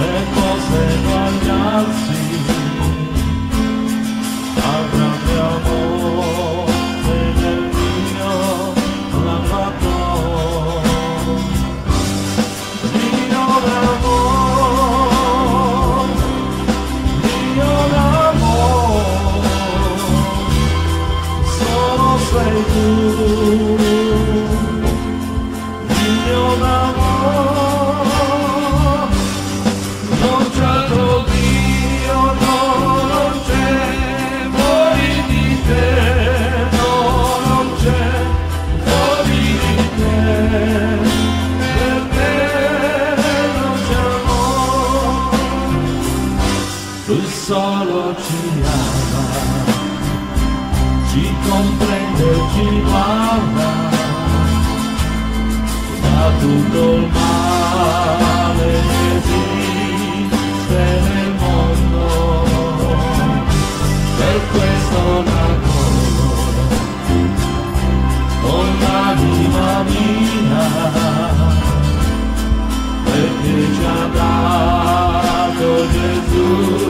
Te cose guardarsi solo ci ama ci comprende, ci guarda da tutto il male che esiste nel mondo. Per questo raccolgo con l'anima mia, perché ci ha dato Gesù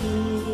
you.